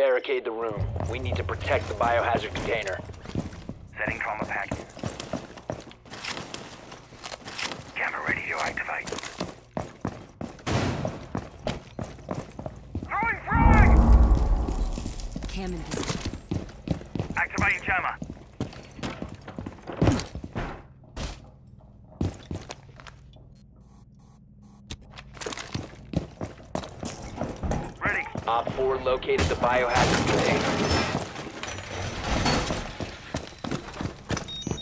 Barricade the room. We need to protect the biohazard container. Setting trauma pack. Camera ready to activate. Throwing frag! Cam in position. Activating jammer. Ready. Op 4 located the biohazard container.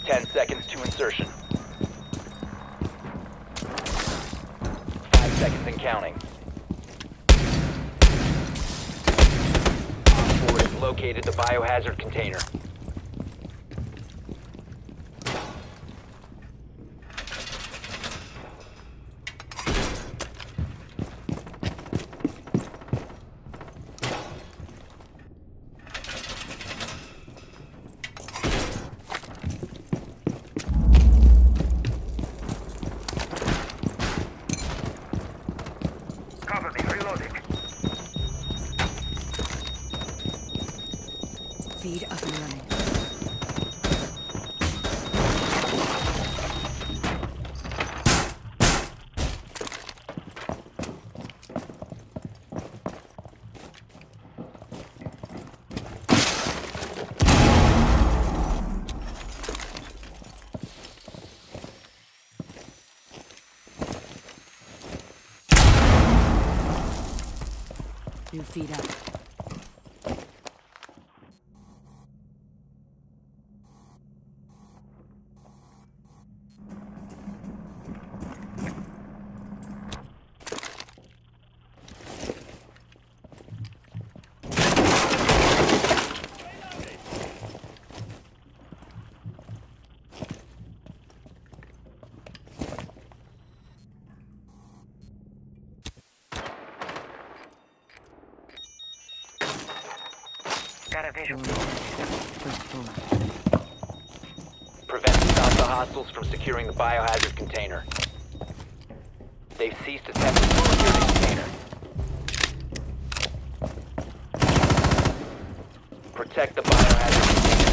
10 seconds to insertion. 5 seconds and counting. Op 4 has located the biohazard container. Cover me. Reloading. Feed up and running. Feed up. Got a visual. Prevent stop the hostiles from securing the biohazard container. They've ceased attempting to secure the container. Protect the biohazard container.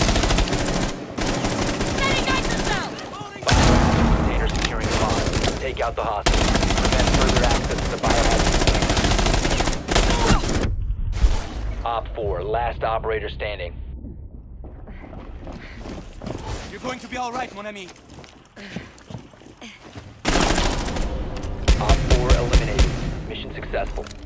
Biohazard container securing the bomb. Take out the hostiles. Prevent further access to the biohazard container. Op 4, last operator standing. You're going to be all right, mon ami. Op 4 eliminated. Mission successful.